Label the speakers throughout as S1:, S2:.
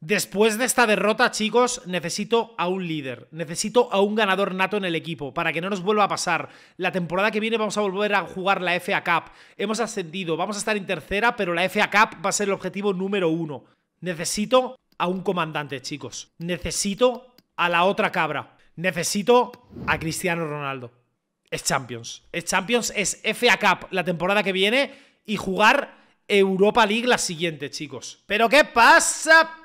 S1: Después de esta derrota, chicos, necesito a un líder, necesito a un ganador nato en el equipo para que no nos vuelva a pasar. La temporada que viene vamos a volver a jugar la FA Cup. Hemos ascendido, vamos a estar en tercera, pero la FA Cup va a ser el objetivo número uno. Necesito a un comandante, chicos. Necesito a la otra cabra. Necesito a Cristiano Ronaldo. Es Champions. Es Champions, es FA Cup la temporada que viene y jugar Europa League la siguiente, chicos. ¿Pero qué pasa,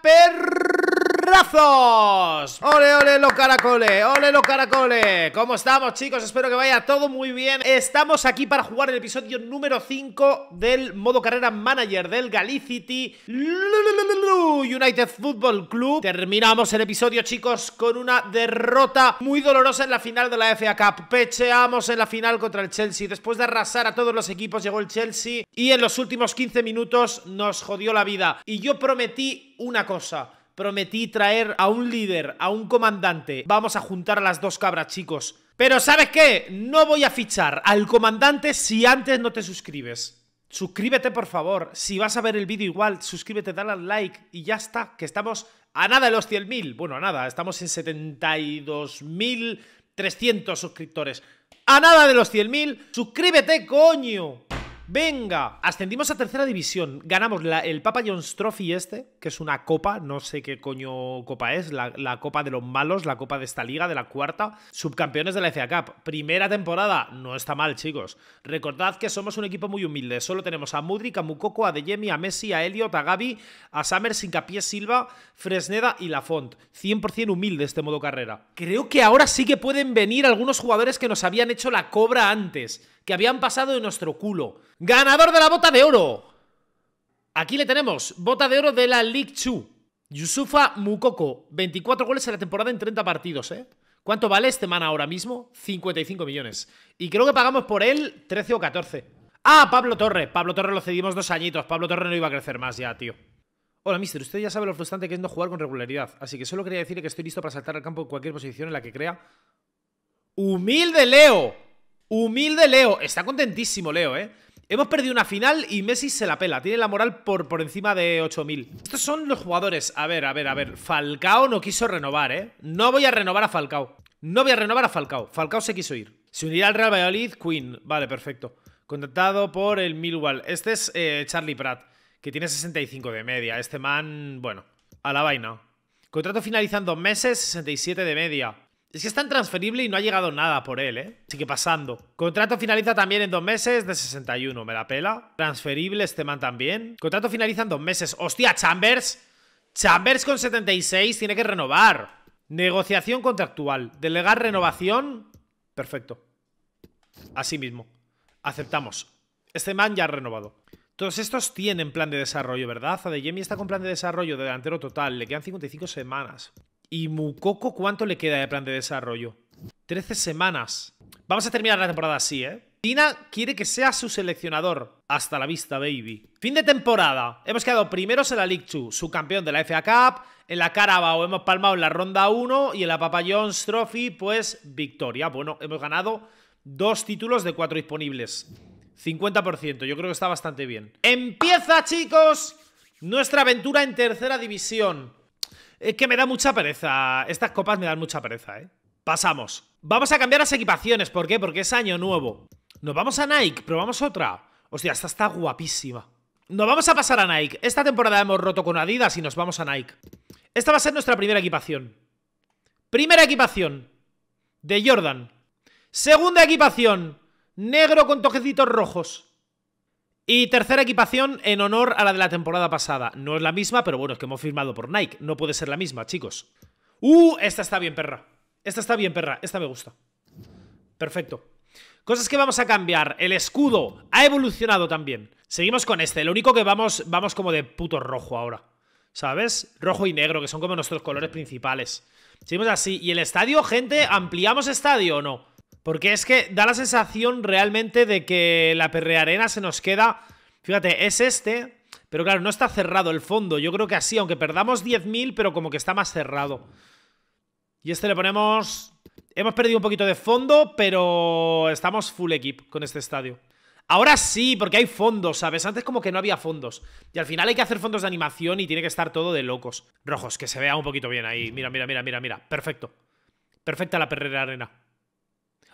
S1: perrazos? ¡Ole, ole, los caracoles! ¡Ole, los caracoles! ¿Cómo estamos, chicos? Espero que vaya todo muy bien. Estamos aquí para jugar el episodio número 5 del modo carrera manager del Galicity United Football Club. Terminamos el episodio, chicos, con una derrota muy dolorosa en la final de la FA Cup. Pecheamos en la final contra el Chelsea. Después de arrasar a todos los equipos, llegó el Chelsea y en los últimos 15 minutos nos jodió la vida. Y yo prometí una cosa. Prometí traer a un líder, a un comandante. Vamos a juntar a las dos cabras, chicos. Pero ¿sabes qué? No voy a fichar al comandante si antes no te suscribes. Suscríbete, por favor. Si vas a ver el vídeo igual, suscríbete, dale al like y ya está. Que estamos a nada de los 100.000. Bueno, a nada, estamos en 72.300 suscriptores. A nada de los 100.000. Suscríbete, coño. Venga, ascendimos a tercera división. Ganamos el Papa John's Trophy este, que es una copa, no sé qué coño copa es, la, copa de los malos, la copa de esta liga, de la cuarta. Subcampeones de la FA Cup. Primera temporada, no está mal, chicos. Recordad que somos un equipo muy humilde. Solo tenemos a Mudrik, a Mukoko, a Deyemi, a Messi, a Elliot, a Gaby, a Summer, Sincapié, Silva, Fresneda y Lafont. 100% humilde este modo carrera. Creo que ahora sí que pueden venir algunos jugadores que nos habían hecho la cobra antes que habían pasado de nuestro culo. ¡Ganador de la bota de oro! Aquí le tenemos, bota de oro de la League 2. Yusufa Mukoko, 24 goles en la temporada en 30 partidos, ¿eh? ¿Cuánto vale este man ahora mismo? 55 millones. Y creo que pagamos por él 13 o 14. Ah, Pablo Torre. Pablo Torre lo cedimos dos añitos. Pablo Torre no iba a crecer más ya, tío. Hola, mister. Usted ya sabe lo frustrante que es no jugar con regularidad. Así que solo quería decirle que estoy listo para saltar al campo en cualquier posición en la que crea. ¡Humilde Leo! Humilde Leo. Está contentísimo Leo, ¿eh? Hemos perdido una final y Messi se la pela. Tiene la moral por, por encima de 8000. Estos son los jugadores. A ver, a ver, a ver. Falcao no quiso renovar, ¿eh? No voy a renovar a Falcao. No voy a renovar a Falcao. Falcao se quiso ir. Se unirá al Real Valladolid, Queen. Vale, perfecto. Contratado por el Millwall. Este es eh, Charlie Pratt, que tiene 65 de media. Este man, bueno, a la vaina. Contrato finalizando meses, 67 de media. Es que es tan transferible y no ha llegado nada por él, ¿eh? Sigue pasando. Contrato finaliza también en dos meses de 61. Me la pela. Transferible este man también. Contrato finaliza en dos meses. ¡Hostia, Chambers! Chambers con 76 tiene que renovar. Negociación contractual. Delegar renovación. Perfecto. Así mismo. Aceptamos. Este man ya ha renovado. Todos estos tienen plan de desarrollo, ¿verdad? Adeyemi está con plan de desarrollo de delantero total. Le quedan 55 semanas. ¿Y Mukoko cuánto le queda de plan de desarrollo? 13 semanas. Vamos a terminar la temporada así, ¿eh? Tina quiere que sea su seleccionador. Hasta la vista, baby. Fin de temporada. Hemos quedado primeros en la League 2, subcampeón de la FA Cup. En la Carabao hemos palmado en la ronda 1 y en la Papa Trophy, pues victoria. Bueno, hemos ganado dos títulos de cuatro disponibles. 50%, yo creo que está bastante bien. Empieza, chicos, nuestra aventura en tercera división. Es que me da mucha pereza. Estas copas me dan mucha pereza, ¿eh? Pasamos. Vamos a cambiar las equipaciones. ¿Por qué? Porque es año nuevo. Nos vamos a Nike. Probamos otra. Hostia, esta está guapísima. Nos vamos a pasar a Nike. Esta temporada hemos roto con Adidas y nos vamos a Nike. Esta va a ser nuestra primera equipación. Primera equipación. De Jordan. Segunda equipación. Negro con toquecitos rojos. Y tercera equipación en honor a la de la temporada pasada. No es la misma, pero bueno, es que hemos firmado por Nike. No puede ser la misma, chicos. ¡Uh! Esta está bien, perra. Esta está bien, perra. Esta me gusta. Perfecto. Cosas que vamos a cambiar. El escudo ha evolucionado también. Seguimos con este. Lo único que vamos, vamos como de puto rojo ahora. ¿Sabes? Rojo y negro, que son como nuestros colores principales. Seguimos así. ¿Y el estadio, gente? ¿Ampliamos estadio o no? Porque es que da la sensación realmente de que la Perrearena se nos queda... Fíjate, es este, pero claro, no está cerrado el fondo. Yo creo que así, aunque perdamos 10.000, pero como que está más cerrado. Y este le ponemos... Hemos perdido un poquito de fondo, pero estamos full equip con este estadio. Ahora sí, porque hay fondos, ¿sabes? Antes como que no había fondos. Y al final hay que hacer fondos de animación y tiene que estar todo de locos. Rojos, que se vea un poquito bien ahí. Mira, mira, mira, mira, mira. Perfecto. Perfecta la perrera arena.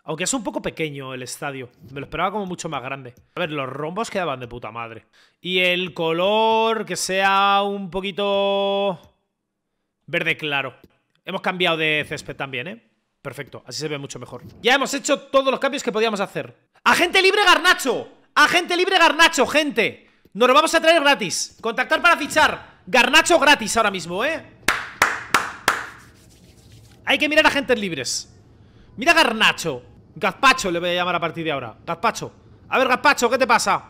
S1: Aunque es un poco pequeño el estadio. Me lo esperaba como mucho más grande. A ver, los rombos quedaban de puta madre. Y el color que sea un poquito... Verde claro. Hemos cambiado de césped también, ¿eh? Perfecto, así se ve mucho mejor. Ya hemos hecho todos los cambios que podíamos hacer. ¡Agente libre Garnacho! ¡Agente libre Garnacho, gente! Nos lo vamos a traer gratis. Contactar para fichar. Garnacho gratis ahora mismo, ¿eh? Hay que mirar agentes libres. Mira Garnacho. Gazpacho le voy a llamar a partir de ahora. Gazpacho. A ver, Gazpacho, ¿qué te pasa?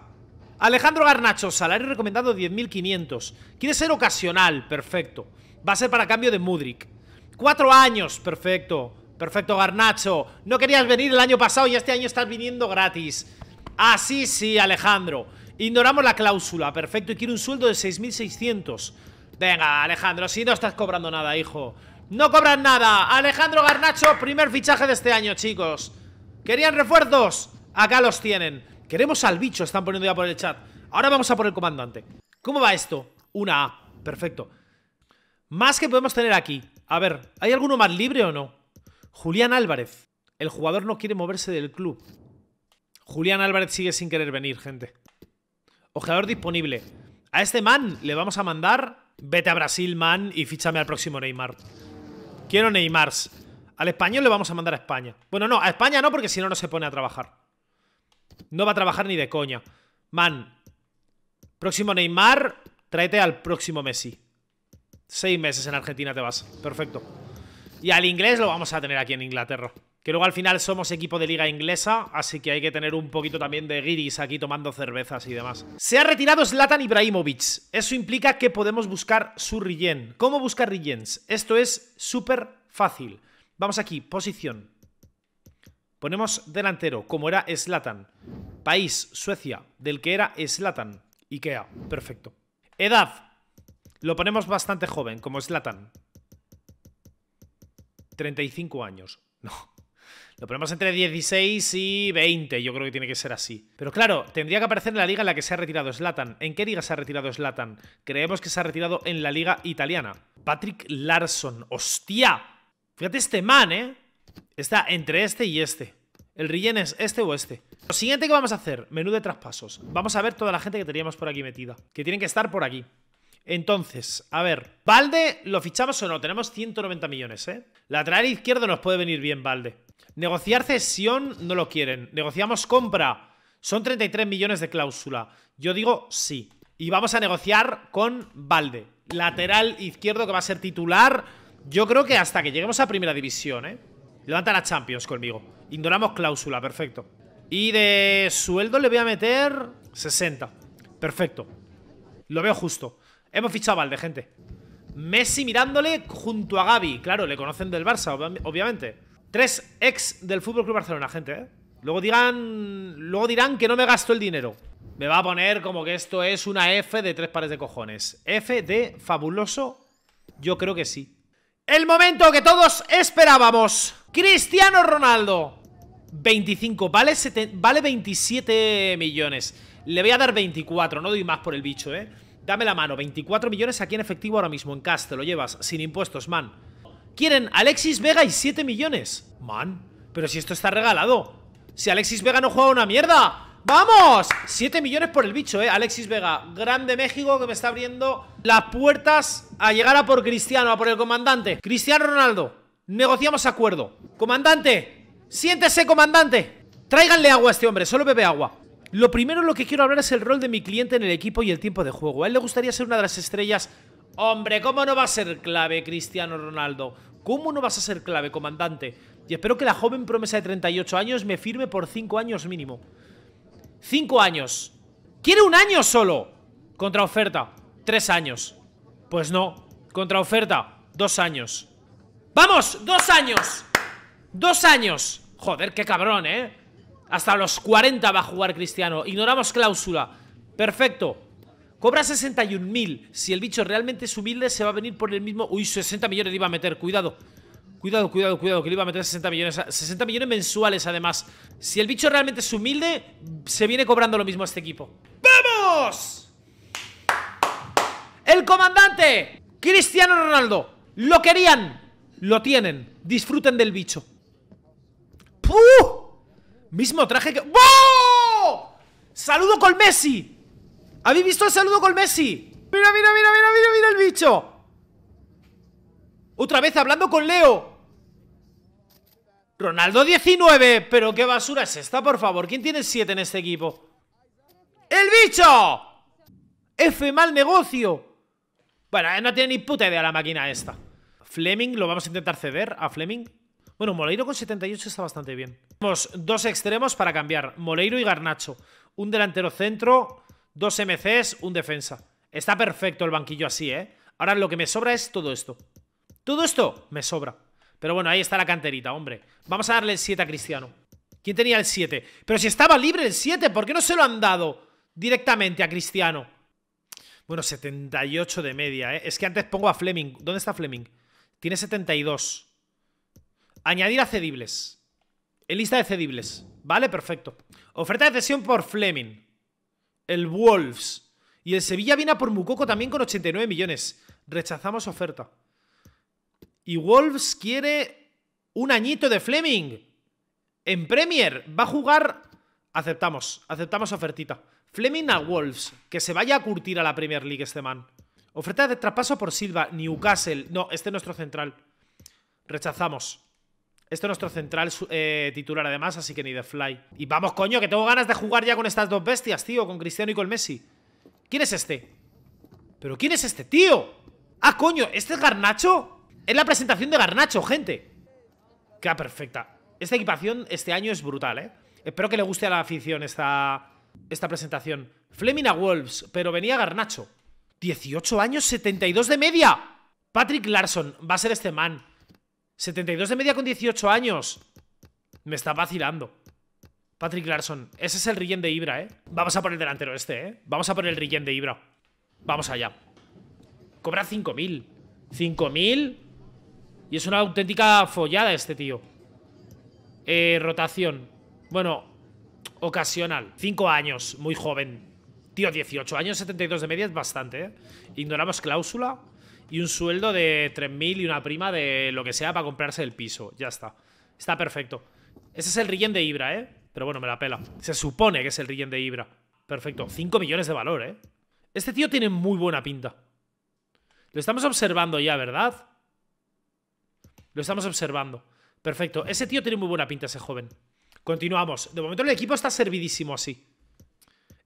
S1: Alejandro Garnacho, salario recomendado 10.500. Quiere ser ocasional, perfecto. Va a ser para cambio de Mudrik. Cuatro años, perfecto. Perfecto, Garnacho. No querías venir el año pasado y este año estás viniendo gratis. Ah, sí, Alejandro. Ignoramos la cláusula, perfecto. Y quiero un sueldo de 6.600. Venga, Alejandro, si no estás cobrando nada, hijo. No cobran nada. Alejandro Garnacho, primer fichaje de este año, chicos. ¿Querían refuerzos? Acá los tienen. Queremos al bicho, están poniendo ya por el chat. Ahora vamos a por el comandante. ¿Cómo va esto? Una A. Perfecto. Más que podemos tener aquí. A ver, ¿hay alguno más libre o no? Julián Álvarez. El jugador no quiere moverse del club. Julián Álvarez sigue sin querer venir, gente. Ojeador disponible. A este man le vamos a mandar... Vete a Brasil, man, y fíchame al próximo Neymar. Quiero Neymars. Al español le vamos a mandar a España. Bueno, no, a España no, porque si no, no se pone a trabajar. No va a trabajar ni de coña. Man. Próximo Neymar, tráete al próximo Messi. Seis meses en Argentina te vas. Perfecto. Y al inglés lo vamos a tener aquí en Inglaterra. Que luego al final somos equipo de liga inglesa, así que hay que tener un poquito también de guiris aquí tomando cervezas y demás. Se ha retirado Zlatan Ibrahimovic. Eso implica que podemos buscar su rellén. ¿Cómo buscar rellens? Esto es súper fácil. Vamos aquí, posición. Ponemos delantero, como era Zlatan. País, Suecia, del que era Zlatan. Ikea, perfecto. Edad. Lo ponemos bastante joven, como Zlatan. 35 años. No. Lo ponemos entre 16 y 20, yo creo que tiene que ser así. Pero claro, tendría que aparecer en la liga en la que se ha retirado Slatan. ¿En qué liga se ha retirado Slatan? Creemos que se ha retirado en la liga italiana. Patrick Larson, hostia. Fíjate este man, ¿eh? Está entre este y este. El rellén es este o este. Lo siguiente que vamos a hacer, menú de traspasos. Vamos a ver toda la gente que teníamos por aquí metida. Que tienen que estar por aquí. Entonces, a ver, Valde, ¿lo fichamos o no? Tenemos 190 millones, ¿eh? Lateral izquierdo nos puede venir bien, Valde. Negociar cesión no lo quieren. Negociamos compra. Son 33 millones de cláusula. Yo digo sí. Y vamos a negociar con Valde. Lateral izquierdo que va a ser titular. Yo creo que hasta que lleguemos a primera división, ¿eh? Levanta la Champions conmigo. Ignoramos cláusula, perfecto. Y de sueldo le voy a meter 60. Perfecto. Lo veo justo. Hemos fichado a Valde, gente. Messi mirándole junto a Gaby. Claro, le conocen del Barça, obviamente. Tres ex del Fútbol Club Barcelona, gente, ¿eh? Luego dirán, luego dirán que no me gasto el dinero. Me va a poner como que esto es una F de tres pares de cojones. F de fabuloso. Yo creo que sí. El momento que todos esperábamos. Cristiano Ronaldo. 25, vale, vale 27 millones. Le voy a dar 24, no doy más por el bicho, ¿eh? Dame la mano, 24 millones aquí en efectivo ahora mismo En cash, te lo llevas, sin impuestos, man Quieren Alexis Vega y 7 millones Man, pero si esto está regalado Si Alexis Vega no juega una mierda ¡Vamos! 7 millones por el bicho, eh Alexis Vega, grande México que me está abriendo Las puertas a llegar a por Cristiano A por el comandante Cristiano Ronaldo, negociamos acuerdo Comandante, siéntese comandante Tráiganle agua a este hombre, solo bebe agua lo primero lo que quiero hablar es el rol de mi cliente en el equipo y el tiempo de juego. A él le gustaría ser una de las estrellas... Hombre, ¿cómo no va a ser clave Cristiano Ronaldo? ¿Cómo no vas a ser clave, comandante? Y espero que la joven promesa de 38 años me firme por 5 años mínimo. 5 años. ¿Quiere un año solo? Contra oferta. 3 años. Pues no. Contra oferta. 2 años. ¡Vamos! ¡Dos años! ¡Dos años! Joder, qué cabrón, ¿eh? Hasta los 40 va a jugar Cristiano. Ignoramos cláusula. Perfecto. Cobra 61.000. Si el bicho realmente es humilde, se va a venir por el mismo... Uy, 60 millones iba a meter. Cuidado. Cuidado, cuidado, cuidado, que le iba a meter 60 millones. 60 millones mensuales, además. Si el bicho realmente es humilde, se viene cobrando lo mismo a este equipo. ¡Vamos! El comandante Cristiano Ronaldo. Lo querían. Lo tienen. Disfruten del bicho. ¡Puh! Mismo traje que... ¡Wow! ¡Saludo con Messi! ¿Habéis visto el saludo con Messi? ¡Mira, mira, mira, mira, mira, mira el bicho! Otra vez hablando con Leo. Ronaldo 19. Pero qué basura es esta, por favor. ¿Quién tiene 7 en este equipo? ¡El bicho! F mal negocio. Bueno, no tiene ni puta idea la máquina esta. Fleming, lo vamos a intentar ceder a Fleming. Bueno, Moleiro con 78 está bastante bien. Tenemos dos extremos para cambiar. Moleiro y Garnacho. Un delantero centro, dos MCs, un defensa. Está perfecto el banquillo así, ¿eh? Ahora lo que me sobra es todo esto. Todo esto me sobra. Pero bueno, ahí está la canterita, hombre. Vamos a darle el 7 a Cristiano. ¿Quién tenía el 7? Pero si estaba libre el 7, ¿por qué no se lo han dado directamente a Cristiano? Bueno, 78 de media, ¿eh? Es que antes pongo a Fleming. ¿Dónde está Fleming? Tiene 72. Añadir a cedibles. En lista de cedibles. Vale, perfecto. Oferta de cesión por Fleming. El Wolves. Y el Sevilla viene por Mukoko también con 89 millones. Rechazamos oferta. Y Wolves quiere un añito de Fleming. En Premier va a jugar... Aceptamos, aceptamos ofertita. Fleming a Wolves, que se vaya a curtir a la Premier League este man. Oferta de traspaso por Silva, Newcastle. No, este es nuestro central. Rechazamos. Este es nuestro central eh, titular además, así que ni de fly. Y vamos, coño, que tengo ganas de jugar ya con estas dos bestias, tío, con Cristiano y con Messi. ¿Quién es este? ¿Pero quién es este, tío? Ah, coño, ¿este es Garnacho? Es la presentación de Garnacho, gente. Queda perfecta. Esta equipación este año es brutal, ¿eh? Espero que le guste a la afición esta, esta presentación. Fleming a Wolves, pero venía Garnacho. 18 años, 72 de media. Patrick Larson, va a ser este man. 72 de media con 18 años. Me está vacilando. Patrick Larson, ese es el Rillén de Ibra, ¿eh? Vamos a por el delantero este, ¿eh? Vamos a por el Rillén de Ibra. Vamos allá. Cobra 5.000. 5.000 y es una auténtica follada este tío. Eh, rotación. Bueno, ocasional. 5 años, muy joven. Tío, 18 años, 72 de media es bastante, ¿eh? Ignoramos cláusula y un sueldo de 3.000 y una prima de lo que sea para comprarse el piso. Ya está. Está perfecto. Ese es el Rillén de Ibra, ¿eh? Pero bueno, me la pela. Se supone que es el Rillén de Ibra. Perfecto. 5 millones de valor, ¿eh? Este tío tiene muy buena pinta. Lo estamos observando ya, ¿verdad? Lo estamos observando. Perfecto. Ese tío tiene muy buena pinta, ese joven. Continuamos. De momento el equipo está servidísimo así.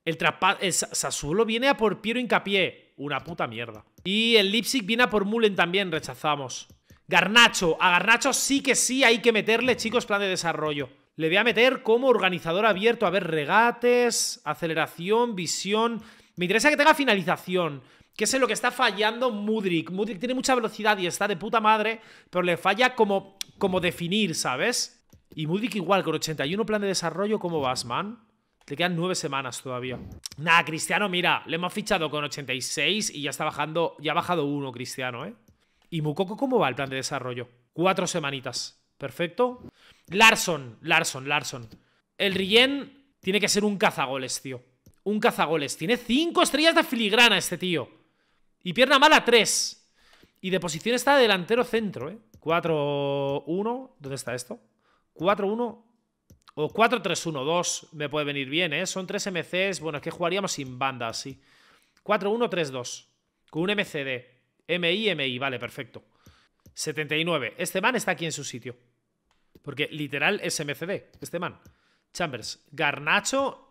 S1: El, el Sassuolo viene a por Piero Incapié. Una puta mierda. Y el Leipzig viene a por Mullen también. Rechazamos. Garnacho. A Garnacho sí que sí hay que meterle, chicos, plan de desarrollo. Le voy a meter como organizador abierto. A ver, regates, aceleración, visión. Me interesa que tenga finalización. Que es en lo que está fallando Mudrik. Mudrik tiene mucha velocidad y está de puta madre, pero le falla como, como definir, ¿sabes? Y Mudrik igual, con 81 plan de desarrollo, ¿cómo vas, man? Te quedan nueve semanas todavía. Nah, Cristiano, mira, le hemos fichado con 86 y ya está bajando, ya ha bajado uno, Cristiano, ¿eh? ¿Y Mukoko cómo va el plan de desarrollo? Cuatro semanitas. Perfecto. Larson, Larson, Larson. El Rien tiene que ser un cazagoles, tío. Un cazagoles. Tiene cinco estrellas de filigrana este tío. Y pierna mala 3. Y de posición está delantero centro, ¿eh? 4-1. ¿Dónde está esto? 4-1. O 4-3-1. 2 me puede venir bien, ¿eh? Son 3 MCs. Bueno, es que jugaríamos sin banda, sí. 4-1-3-2. Con un MCD. MI, MI. Vale, perfecto. 79. Este man está aquí en su sitio. Porque literal es MCD, este man. Chambers. Garnacho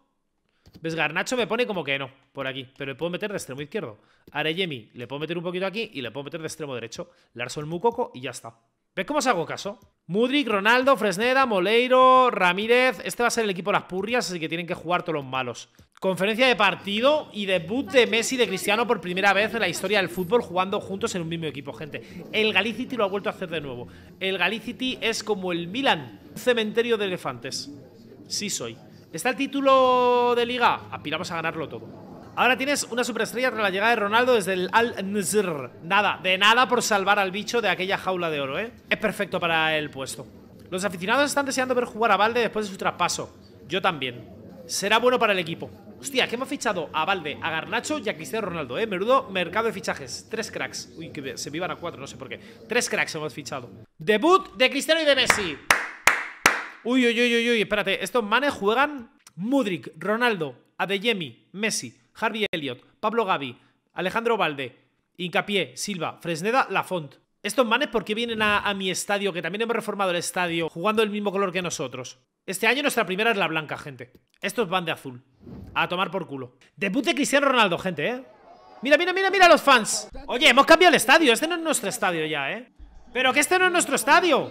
S1: ¿Ves? Garnacho me pone como que no, por aquí. Pero le puedo meter de extremo izquierdo. Areyemi le puedo meter un poquito aquí y le puedo meter de extremo derecho. Larson Mukoko y ya está. ¿Ves cómo os hago caso? Mudrik, Ronaldo, Fresneda, Moleiro, Ramírez. Este va a ser el equipo de las purrias, así que tienen que jugar todos los malos. Conferencia de partido y debut de Messi y de Cristiano por primera vez en la historia del fútbol jugando juntos en un mismo equipo, gente. El Galicity lo ha vuelto a hacer de nuevo. El Galicity es como el Milan, cementerio de elefantes. Sí soy. ¿Está el título de liga? Aspiramos a ganarlo todo. Ahora tienes una superestrella tras la llegada de Ronaldo desde el Al-Nzr. Nada, de nada por salvar al bicho de aquella jaula de oro, ¿eh? Es perfecto para el puesto. Los aficionados están deseando ver jugar a Valde después de su traspaso. Yo también. Será bueno para el equipo. Hostia, que hemos fichado a Valde, a Garnacho y a Cristiano Ronaldo, ¿eh? Menudo mercado de fichajes. Tres cracks. Uy, que se vivan a cuatro, no sé por qué. Tres cracks hemos fichado. Debut de Cristiano y de Messi. Uy, uy, uy, uy, uy. Espérate, estos manes juegan Mudrik, Ronaldo, Adeyemi, Messi, Harvey Elliott, Pablo Gavi, Alejandro Valde, Incapié, Silva, Fresneda, Lafont. Estos manes, ¿por qué vienen a, mi estadio, que también hemos reformado el estadio, jugando el mismo color que nosotros? Este año nuestra primera es la blanca, gente. Estos van de azul. A tomar por culo. Debut de Cristiano Ronaldo, gente, ¿eh? Mira, mira, mira, mira los fans. Oye, hemos cambiado el estadio. Este no es nuestro estadio ya, ¿eh? Pero que este no es nuestro estadio.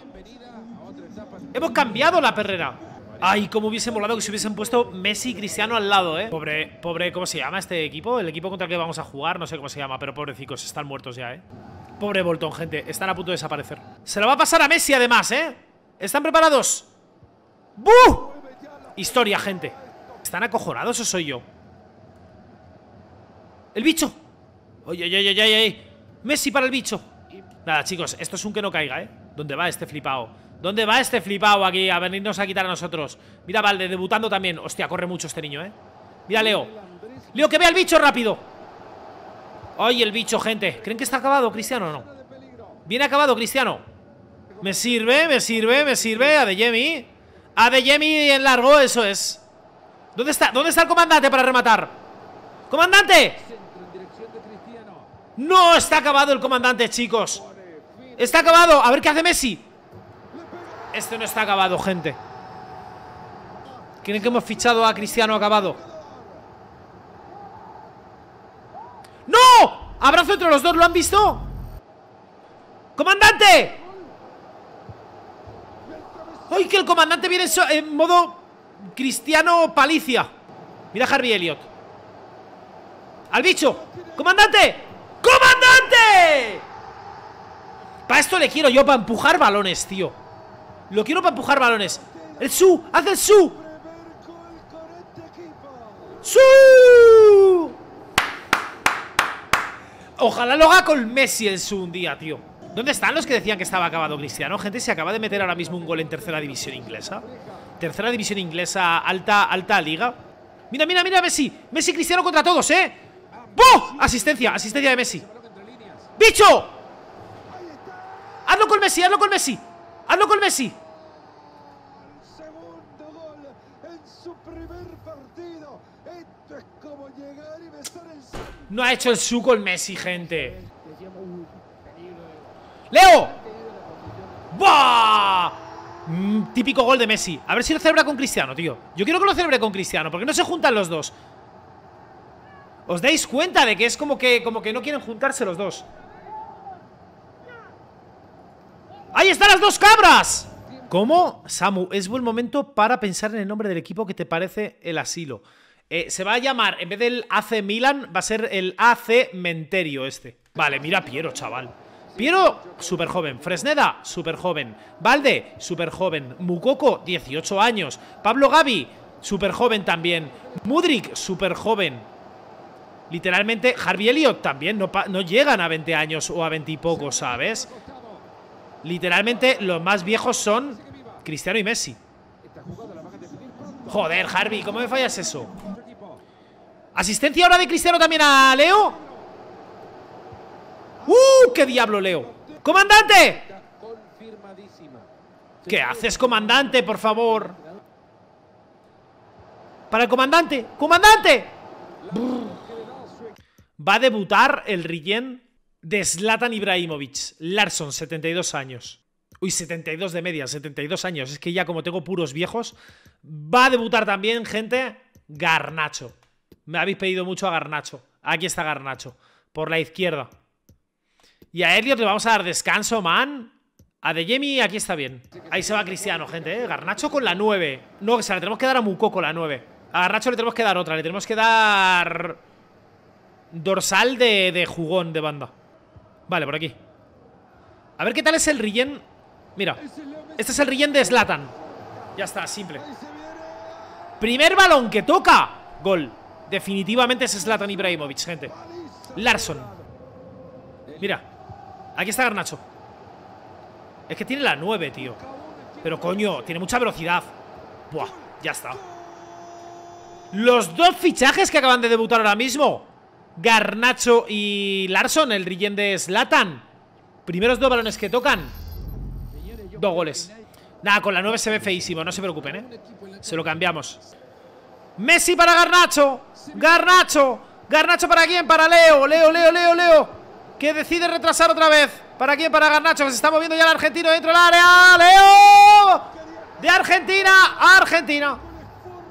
S1: Hemos cambiado la perrera. Ay, cómo hubiese molado que se hubiesen puesto Messi y Cristiano al lado, ¿eh? Pobre, pobre, ¿cómo se llama este equipo? El equipo contra el que vamos a jugar, no sé cómo se llama, pero pobrecicos, están muertos ya, ¿eh? Pobre Bolton, gente, están a punto de desaparecer. Se lo va a pasar a Messi, además, ¿eh? ¿Están preparados? ¡Buh! Historia, gente. ¿Están acojonados o soy yo? ¡El bicho! ¡Oye, oye, oye, oye! Messi para el bicho. Nada, chicos, esto es un que no caiga, ¿eh? ¿Dónde va este flipado? ¿Dónde va este flipado aquí a venirnos a quitar a nosotros? Mira, Valde, debutando también Hostia, corre mucho este niño, ¿eh? Mira, Leo Leo, que vea el bicho rápido ¡Ay, el bicho, gente! ¿Creen que está acabado, Cristiano, o no? Viene acabado, Cristiano Me sirve, me sirve, me sirve A de Adeyemi en largo, eso es ¿Dónde está? ¿Dónde está el comandante para rematar? ¡Comandante! No está acabado el comandante, chicos Está acabado, a ver qué hace Messi este no está acabado, gente ¿Creen que hemos fichado a Cristiano acabado? ¡No! Abrazo entre los dos, ¿lo han visto? ¡Comandante! ¡Ay, que el comandante viene en modo Cristiano Palicia! Mira a Harvey Elliot ¡Al bicho! ¡Comandante! ¡Comandante! Para esto le quiero yo, para empujar balones, tío lo quiero para empujar balones. ¡El su! ¡Haz el su! ¡Su! Ojalá lo haga con Messi el su un día, tío. ¿Dónde están los que decían que estaba acabado Cristiano? Gente, se acaba de meter ahora mismo un gol en tercera división inglesa. Tercera división inglesa, alta, alta liga. Mira, mira, mira, Messi. Messi Cristiano contra todos, ¿eh? ¡Buh! Asistencia, asistencia de Messi. ¡Bicho! Hazlo con Messi, hazlo con Messi. Hazlo con Messi. No ha hecho el su con Messi, gente. ¡Leo! ¡Buah! Mm, típico gol de Messi. A ver si lo celebra con Cristiano, tío. Yo quiero que lo celebre con Cristiano, porque no se juntan los dos. ¿Os dais cuenta de que es como que, como que no quieren juntarse los dos? ¡Ahí están las dos cabras! ¿Cómo? Samu, es buen momento para pensar en el nombre del equipo que te parece el asilo. Eh, se va a llamar, en vez del AC Milan, va a ser el AC Menterio este. Vale, mira Piero, chaval. Piero, súper joven. Fresneda, súper joven. Valde, súper joven. Mukoko, 18 años. Pablo Gavi, súper joven también. Mudrik, súper joven. Literalmente, Harvey Elliott también no, no, llegan a 20 años o a 20 y poco, ¿sabes? Literalmente, los más viejos son Cristiano y Messi. Joder, Harvey, ¿cómo me fallas eso? Asistencia ahora de Cristiano también a Leo. ¡Uh! ¡Qué diablo, Leo! ¡Comandante! ¿Qué haces, comandante, por favor? Para el comandante. ¡Comandante! Va a debutar el Rillen de Zlatan Ibrahimovic. Larson, 72 años. Uy, 72 de media, 72 años. Es que ya como tengo puros viejos. Va a debutar también, gente, Garnacho. Me habéis pedido mucho a Garnacho. Aquí está Garnacho. Por la izquierda. Y a Elliot le vamos a dar descanso, man. A De Jemi aquí está bien. Ahí se va Cristiano, gente, ¿eh? Garnacho con la 9. No, que se la tenemos que dar a Muco con la 9. A Garnacho le tenemos que dar otra. Le tenemos que dar... Dorsal de, de jugón de banda. Vale, por aquí. A ver qué tal es el Rillen. Mira. Este es el Rillen de Slatan. Ya está, simple. Primer balón que toca. Gol. Definitivamente es Zlatan Ibrahimovic, gente. Larson. Mira. Aquí está Garnacho. Es que tiene la 9, tío. Pero coño, tiene mucha velocidad. Buah, ya está. Los dos fichajes que acaban de debutar ahora mismo. Garnacho y Larson, el rellén de Slatan. Primeros dos balones que tocan. Dos goles. Nada, con la 9 se ve feísimo, no se preocupen, ¿eh? Se lo cambiamos. Messi para Garnacho. Garnacho. Garnacho para quién? Para Leo. Leo, Leo, Leo, Leo. Que decide retrasar otra vez. ¿Para quién? Para Garnacho, se está moviendo ya el argentino dentro del área. ¡Leo! De Argentina a Argentina.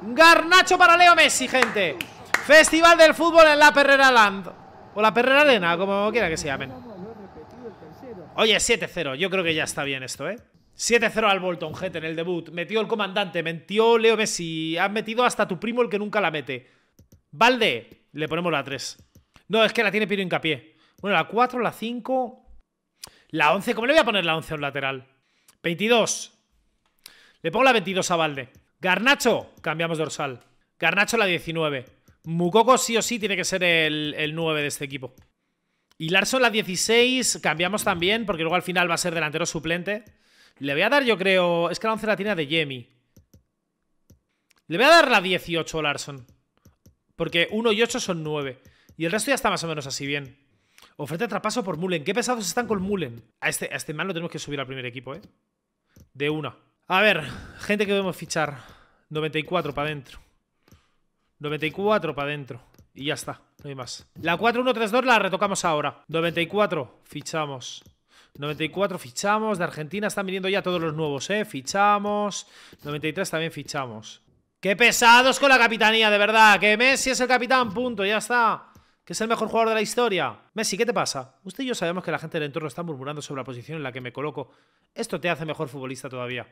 S1: Garnacho para Leo Messi, gente. Festival del fútbol en la Perrera Land. O la Perrera Arena, como quiera que se llamen. Oye, 7-0. Yo creo que ya está bien esto, ¿eh? 7-0 al Bolton, gente, en el debut. Metió el comandante, metió Leo Messi. Han metido hasta tu primo el que nunca la mete. Valde, le ponemos la 3. No, es que la tiene Piro Hincapié. Bueno, la 4, la 5. La 11, ¿cómo le voy a poner la 11 a un lateral? 22. Le pongo la 22 a Valde. Garnacho, cambiamos dorsal. Garnacho la 19. Mukoko sí o sí tiene que ser el, 9 de este equipo. Y Larson la 16, cambiamos también, porque luego al final va a ser delantero suplente. Le voy a dar, yo creo... Es que la 11 la tiene de Yemi. Le voy a dar la 18 a Larson. Porque 1 y 8 son 9. Y el resto ya está más o menos así bien. Oferta de traspaso por Mullen. ¿Qué pesados están con Mullen? A este, a este man lo tenemos que subir al primer equipo, ¿eh? De una. A ver, gente que debemos fichar. 94 para adentro. 94 para adentro. Y ya está, no hay más. La 4-1-3-2 la retocamos ahora. 94, fichamos. 94 fichamos. De Argentina están viniendo ya todos los nuevos, ¿eh? Fichamos. 93 también fichamos. ¡Qué pesados con la capitanía, de verdad! Que Messi es el capitán, punto, ya está es el mejor jugador de la historia. Messi, ¿qué te pasa? Usted y yo sabemos que la gente del entorno está murmurando sobre la posición en la que me coloco. Esto te hace mejor futbolista todavía.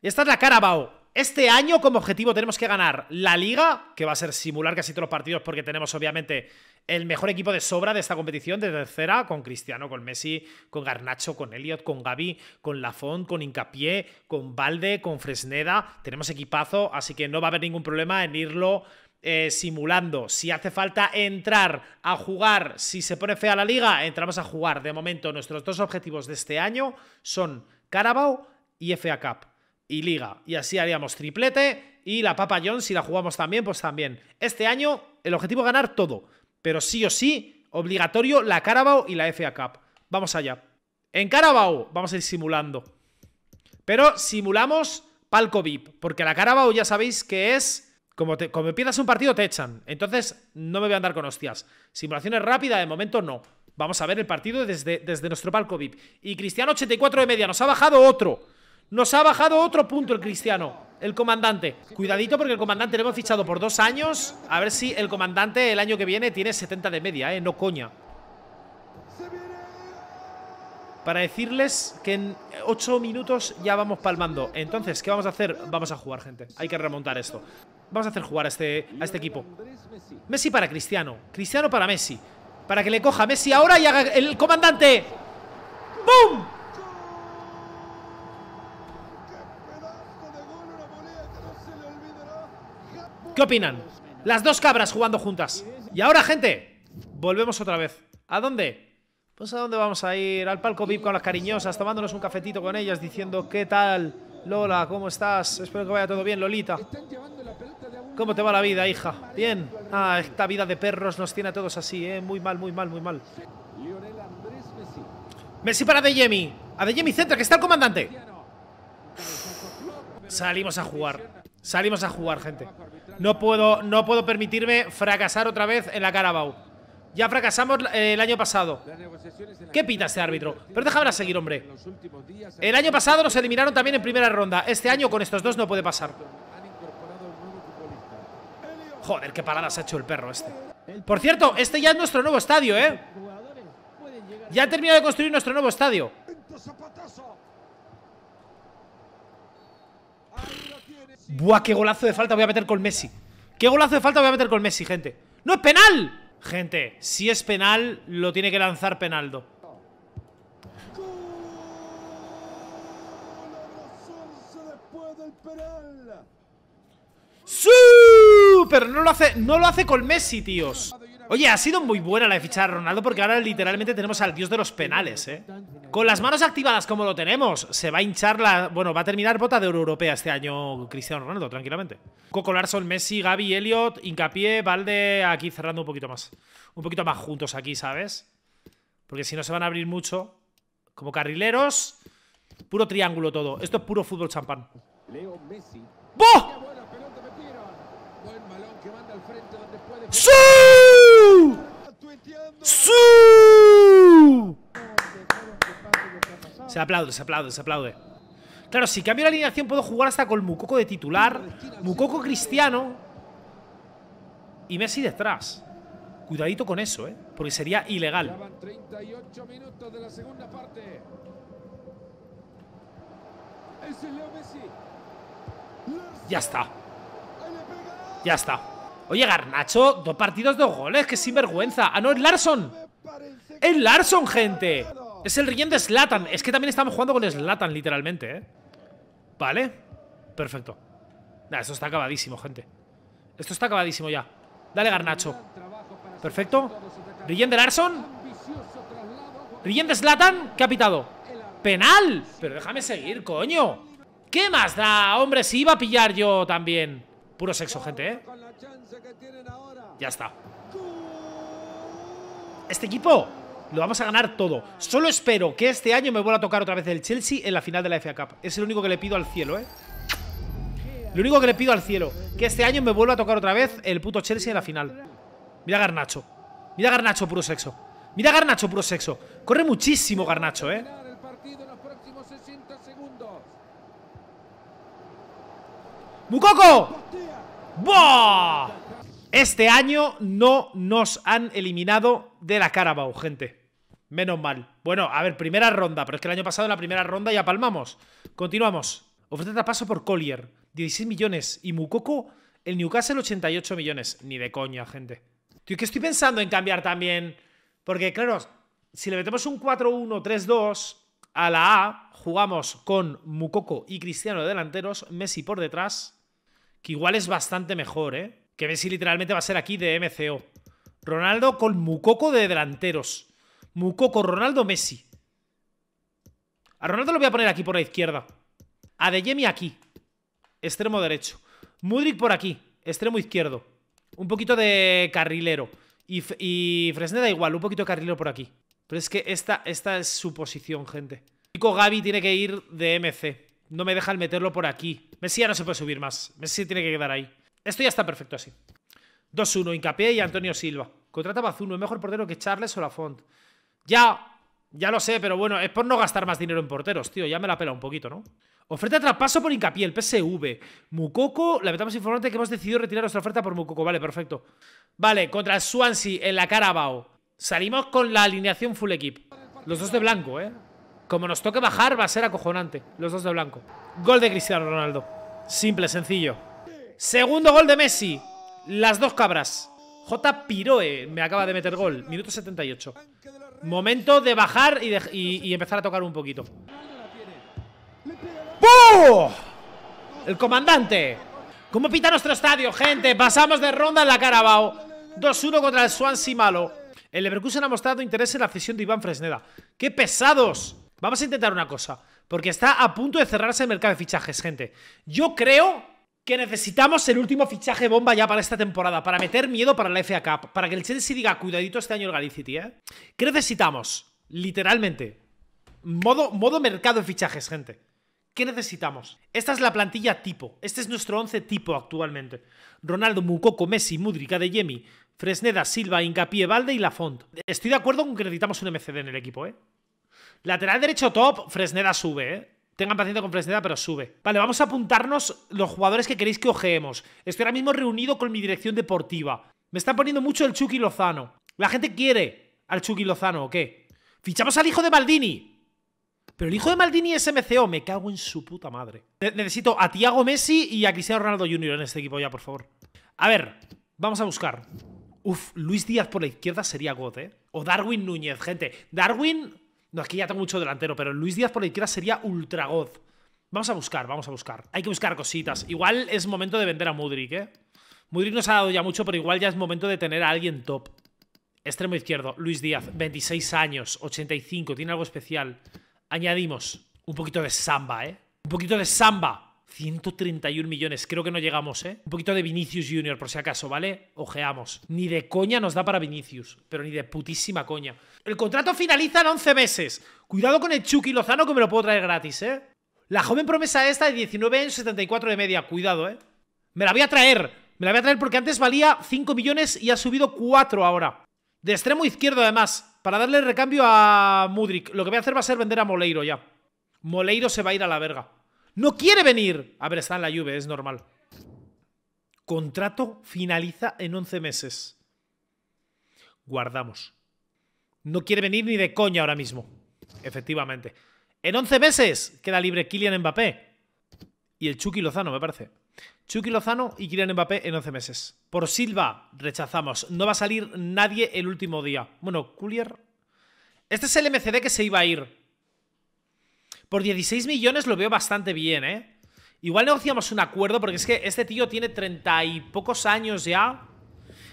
S1: Y esta es la Carabao. Este año como objetivo tenemos que ganar la Liga, que va a ser simular casi todos los partidos porque tenemos obviamente el mejor equipo de sobra de esta competición, de tercera, con Cristiano, con Messi, con Garnacho, con Elliot, con Gaby, con Lafont, con Incapié, con Valde, con Fresneda. Tenemos equipazo, así que no va a haber ningún problema en irlo eh, simulando. Si hace falta entrar a jugar, si se pone fea la liga, entramos a jugar. De momento, nuestros dos objetivos de este año son Carabao y FA Cup. Y liga. Y así haríamos triplete. Y la Papa John, si la jugamos también, pues también. Este año, el objetivo es ganar todo. Pero sí o sí, obligatorio la Carabao y la FA Cup. Vamos allá. En Carabao vamos a ir simulando. Pero simulamos palco VIP. Porque la Carabao ya sabéis que es como, te, como empiezas un partido, te echan. Entonces, no me voy a andar con hostias. Simulaciones rápidas, de momento no. Vamos a ver el partido desde, desde nuestro palco VIP. Y Cristiano 84 de media. Nos ha bajado otro. Nos ha bajado otro punto el Cristiano. El comandante. Cuidadito porque el comandante lo hemos fichado por dos años. A ver si el comandante el año que viene tiene 70 de media, ¿eh? No coña para decirles que en 8 minutos ya vamos palmando. Entonces, ¿qué vamos a hacer? Vamos a jugar, gente. Hay que remontar esto. Vamos a hacer jugar a este, a este equipo. Messi para Cristiano. Cristiano para Messi. Para que le coja Messi ahora y haga el comandante. ¡Bum! ¿Qué opinan? Las dos cabras jugando juntas. Y ahora, gente, volvemos otra vez. ¿A dónde? Pues a dónde vamos a ir? Al palco VIP con las cariñosas, tomándonos un cafetito con ellas, diciendo ¿qué tal? Lola, ¿cómo estás? Espero que vaya todo bien, Lolita. ¿Cómo te va la vida, hija? ¿Bien? Ah, esta vida de perros nos tiene a todos así, ¿eh? Muy mal, muy mal, muy mal. Messi para Adeyemi. Adeyemi centra, que está el comandante. Salimos a jugar. Salimos a jugar, gente. No puedo, no puedo permitirme fracasar otra vez en la Carabao. Ya fracasamos el año pasado. ¿Qué pita este árbitro? Pero déjame seguir, hombre. El año pasado nos eliminaron también en primera ronda. Este año con estos dos no puede pasar. Joder, qué paradas ha hecho el perro este. Por cierto, este ya es nuestro nuevo estadio, ¿eh? Ya han terminado de construir nuestro nuevo estadio. Buah, qué golazo de falta voy a meter con Messi. Qué golazo de falta voy a meter con Messi, gente. ¡No es penal! Gente, si es penal, lo tiene que lanzar Penaldo. ¡Sí! Pero no lo hace, no lo hace con Messi, tíos. Oye, ha sido muy buena la de fichar a Ronaldo porque ahora literalmente tenemos al dios de los penales, ¿eh? Con las manos activadas como lo tenemos, se va a hinchar la... Bueno, va a terminar bota de Euro Europea este año Cristiano Ronaldo, tranquilamente. Coco Larson, Messi, Gaby, Elliot, Hincapié, Valde, aquí cerrando un poquito más. Un poquito más juntos aquí, ¿sabes? Porque si no se van a abrir mucho. Como carrileros, puro triángulo todo. Esto es puro fútbol champán. ¡Boh! ¡Sí! ¡Sí! Se aplaude, se aplaude, se aplaude. Claro, si cambio la alineación puedo jugar hasta con Mukoko de titular, Mukoko Cristiano y Messi detrás. Cuidadito con eso, ¿eh? Porque sería ilegal. Ya está. Ya está. Oye, Garnacho, dos partidos, dos goles, que sinvergüenza. Ah, no, es Larson. Es Larson, gente. Es el relleno de Slatan. Es que también estamos jugando con Slatan, literalmente, ¿eh? Vale. Perfecto. Nah, esto está acabadísimo, gente. Esto está acabadísimo ya. Dale, Garnacho. Perfecto. Rillén de Larson. Rillén de Slatan. ¿Qué ha pitado? ¡Penal! Pero déjame seguir, coño. ¿Qué más da? Hombre, si iba a pillar yo también. Puro sexo, gente, ¿eh? Ya está. Este equipo lo vamos a ganar todo. Solo espero que este año me vuelva a tocar otra vez el Chelsea en la final de la FA Cup. Es el único que le pido al cielo, ¿eh? Lo único que le pido al cielo. Que este año me vuelva a tocar otra vez el puto Chelsea en la final. Mira Garnacho. Mira Garnacho, puro sexo. Mira Garnacho, puro sexo. Corre muchísimo Garnacho, ¿eh? ¡Mucoco! ¡Buah! Este año no nos han eliminado de la Carabao, gente. Menos mal. Bueno, a ver, primera ronda, pero es que el año pasado en la primera ronda ya palmamos. Continuamos. Ofrece paso por Collier, 16 millones. Y Mukoko, el Newcastle, 88 millones. Ni de coña, gente. Tío, que estoy pensando en cambiar también. Porque, claro, si le metemos un 4-1-3-2 a la A, jugamos con Mukoko y Cristiano de delanteros, Messi por detrás, que igual es bastante mejor, ¿eh? Que Messi literalmente va a ser aquí de MCO. Ronaldo con Mukoko de delanteros. Mukoko, Ronaldo, Messi. A Ronaldo lo voy a poner aquí por la izquierda. A De aquí. Extremo derecho. Mudrik por aquí. Extremo izquierdo. Un poquito de carrilero. Y, y Fresneda igual, un poquito de carrilero por aquí. Pero es que esta, esta es su posición, gente. Nico Gaby tiene que ir de MC. No me dejan meterlo por aquí. Messi ya no se puede subir más. Messi tiene que quedar ahí. Esto ya está perfecto así. 2-1, Incapié y Antonio Silva. Contrata Bazuno, es mejor portero que Charles o Lafont. Ya, ya lo sé, pero bueno, es por no gastar más dinero en porteros, tío. Ya me la pela un poquito, ¿no? Oferta de traspaso por Incapié, el PSV. Mukoko, le metamos informante que hemos decidido retirar nuestra oferta por Mukoko. Vale, perfecto. Vale, contra Swansea en la Carabao. Salimos con la alineación full equip. Los dos de blanco, ¿eh? Como nos toque bajar, va a ser acojonante. Los dos de blanco. Gol de Cristiano Ronaldo. Simple, sencillo. Segundo gol de Messi. Las dos cabras. J. Piroe me acaba de meter gol. Minuto 78. Momento de bajar y, empezar a tocar un poquito. ¡Buh! El comandante. ¿Cómo pita nuestro estadio, gente? Pasamos de ronda en la Carabao. 2-1 contra el Swansea malo. El Leverkusen ha mostrado interés en la cesión de Iván Fresneda. ¡Qué pesados! Vamos a intentar una cosa, porque está a punto de cerrarse el mercado de fichajes, gente. Yo creo que necesitamos el último fichaje bomba ya para esta temporada, para meter miedo para la FA Cup, para que el Chelsea diga, cuidadito este año el Galicity, ¿eh? ¿Qué necesitamos? Literalmente. Modo, modo mercado de fichajes, gente. ¿Qué necesitamos? Esta es la plantilla tipo. Este es nuestro 11 tipo actualmente. Ronaldo, Mukoko, Messi, Mudrik, Adeyemi, Fresneda, Silva, Incapié, Valde y Lafont. Estoy de acuerdo con que necesitamos un MCD en el equipo, ¿eh? Lateral derecho top, Fresneda sube, ¿eh? Tengan paciencia con Fresneda, pero sube. Vale, vamos a apuntarnos los jugadores que queréis que ojeemos. Estoy ahora mismo reunido con mi dirección deportiva. Me están poniendo mucho el Chucky Lozano. La gente quiere al Chucky Lozano, ¿o qué? Fichamos al hijo de Maldini. Pero el hijo de Maldini es MCO. Me cago en su puta madre. necesito a Tiago Messi y a Cristiano Ronaldo Jr. en este equipo ya, por favor. A ver, vamos a buscar. Uf, Luis Díaz por la izquierda sería God, ¿eh? O Darwin Núñez, gente. Darwin no, aquí ya tengo mucho delantero, pero Luis Díaz por la izquierda sería ultra god. Vamos a buscar, vamos a buscar. Hay que buscar cositas. Igual es momento de vender a Mudrik, ¿eh? Mudrik nos ha dado ya mucho, pero igual ya es momento de tener a alguien top. Extremo izquierdo, Luis Díaz, 26 años, 85, tiene algo especial. Añadimos un poquito de samba, ¿eh? Un poquito de samba. 131 millones, creo que no llegamos, ¿eh? Un poquito de Vinicius Junior, por si acaso, ¿vale? Ojeamos. Ni de coña nos da para Vinicius, pero ni de putísima coña. El contrato finaliza en 11 meses. Cuidado con el Chucky Lozano que me lo puedo traer gratis, ¿eh? La joven promesa esta de 19 años, 74 de media. Cuidado, ¿eh? Me la voy a traer. Me la voy a traer porque antes valía 5 millones y ha subido 4 ahora. De extremo izquierdo, además. Para darle recambio a Mudrik. Lo que voy a hacer va a ser vender a Moleiro ya. Moleiro se va a ir a la verga. ¡No quiere venir! A en la lluvia, es normal. Contrato finaliza en 11 meses. Guardamos. No quiere venir ni de coña ahora mismo. Efectivamente. En 11 meses queda libre Kylian Mbappé. Y el Chucky Lozano, me parece. Chucky Lozano y Kylian Mbappé en 11 meses. Por Silva, rechazamos. No va a salir nadie el último día. Bueno, Coolier. Este es el MCD que se iba a ir. Por 16 millones lo veo bastante bien, ¿eh? Igual negociamos un acuerdo porque es que este tío tiene 30 y pocos años ya.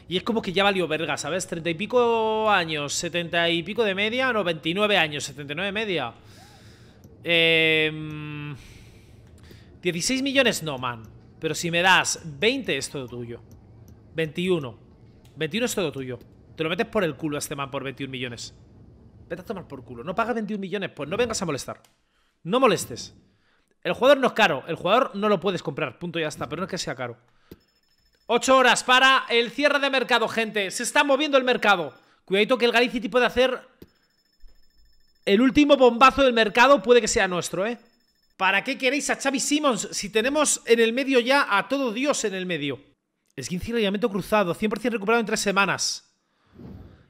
S1: Y es como que ya valió verga, ¿sabes? 30 y pico años, 70 y pico de media, no, 29 años, 79 de media. Eh, 16 millones no, man. Pero si me das 20 es todo tuyo. 21. 21 es todo tuyo. Te lo metes por el culo a este man por 21 millones. Vete a tomar por culo. No pagas 21 millones, pues no vengas a molestar. No molestes. El jugador no es caro. El jugador no lo puedes comprar. Punto, ya está. Pero no es que sea caro. 8 horas para el cierre de mercado, gente. Se está moviendo el mercado. Cuidadito que el Galicity puede hacer... El último bombazo del mercado puede que sea nuestro, ¿eh? ¿Para qué queréis a Xavi Simons si tenemos en el medio ya a todo Dios en el medio? Esguince y ligamento cruzado, 100% recuperado en tres semanas.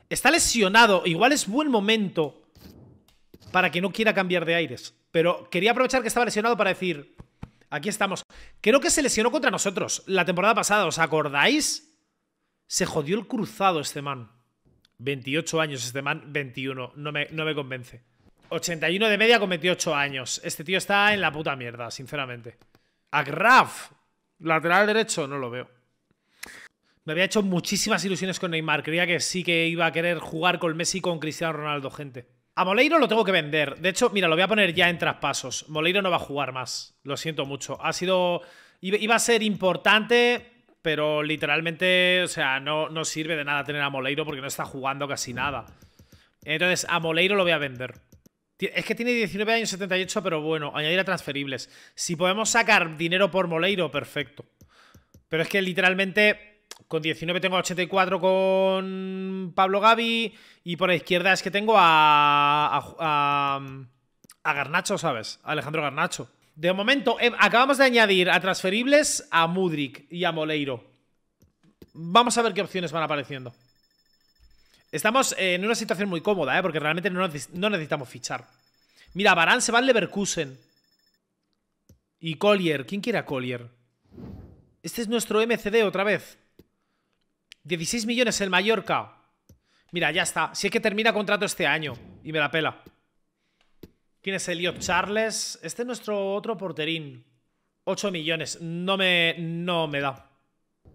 S1: Está lesionado, igual es buen momento para que no quiera cambiar de aires. Pero quería aprovechar que estaba lesionado para decir, aquí estamos. Creo que se lesionó contra nosotros la temporada pasada, ¿os acordáis? Se jodió el cruzado este man. 28 años este man, 21. No me, no me convence. 81 de media con 28 años. Este tío está en la puta mierda, sinceramente. Agraf, lateral derecho, no lo veo. Me había hecho muchísimas ilusiones con Neymar. Creía que sí que iba a querer jugar con Messi con Cristiano Ronaldo, gente. A Moleiro lo tengo que vender. De hecho, mira, lo voy a poner ya en traspasos. Moleiro no va a jugar más. Lo siento mucho. Ha sido. Iba a ser importante, pero literalmente, o sea, no, sirve de nada tener a Moleiro porque no está jugando casi nada. Entonces, a Moleiro lo voy a vender. Es que tiene 19 años 78, pero bueno, añadir a transferibles. Si podemos sacar dinero por Moleiro, perfecto. Pero es que literalmente con 19 tengo 84 con Pablo Gavi. Y por la izquierda es que tengo a, a, a, Garnacho, ¿sabes? Alejandro Garnacho. De momento, eh, acabamos de añadir a transferibles a Mudrik y a Moleiro. Vamos a ver qué opciones van apareciendo. Estamos en una situación muy cómoda, ¿eh? Porque realmente no, necesitamos fichar. Mira, Barán se va al Leverkusen. Y Collier. ¿Quién quiere a Collier? Este es nuestro MCD otra vez. 16 millones el Mallorca. Mira, ya está. Si es que termina contrato este año. Y me la pela. ¿Quién es Elliot Charles? Este es nuestro otro porterín. 8 millones. No me, no me da.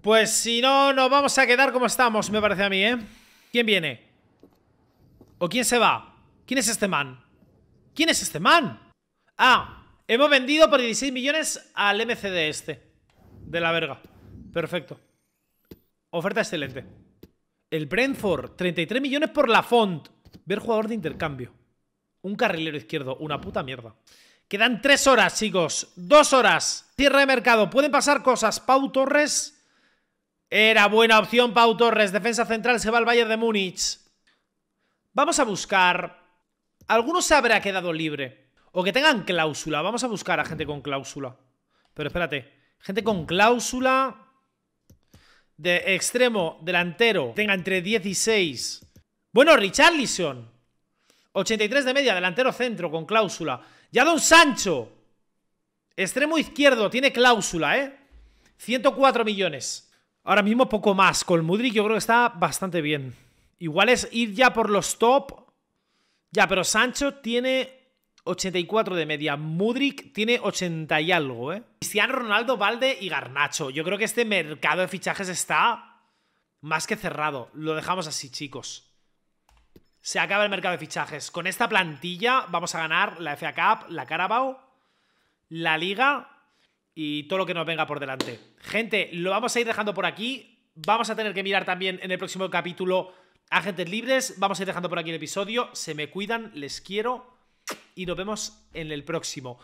S1: Pues si no, nos vamos a quedar como estamos, me parece a mí, ¿eh? ¿Quién viene? ¿O quién se va? ¿Quién es este man? ¿Quién es este man? Ah, hemos vendido por 16 millones al MCD este. De la verga. Perfecto. Oferta excelente. El Brentford, 33 millones por la Font. Ver jugador de intercambio. Un carrilero izquierdo, una puta mierda. Quedan tres horas, chicos. Dos horas. Cierre de mercado. Pueden pasar cosas. Pau Torres. Era buena opción, Pau Torres. Defensa central se va al Bayern de Múnich. Vamos a buscar. Alguno se habrá quedado libre. O que tengan cláusula. Vamos a buscar a gente con cláusula. Pero espérate. Gente con cláusula de extremo delantero tenga entre 16. Bueno, Richarlison. 83 de media, delantero centro con cláusula. Ya Don Sancho. Extremo izquierdo, tiene cláusula, ¿eh? 104 millones. Ahora mismo poco más. Con Mudrik yo creo que está bastante bien. Igual es ir ya por los top. Ya, pero Sancho tiene 84 de media. Mudrik tiene 80 y algo, ¿eh? Cristiano Ronaldo, Valde y Garnacho. Yo creo que este mercado de fichajes está más que cerrado. Lo dejamos así, chicos. Se acaba el mercado de fichajes. Con esta plantilla vamos a ganar la FA Cup, la Carabao, la Liga y todo lo que nos venga por delante. Gente, lo vamos a ir dejando por aquí. Vamos a tener que mirar también en el próximo capítulo agentes libres. Vamos a ir dejando por aquí el episodio. Se me cuidan, les quiero y nos vemos en el próximo.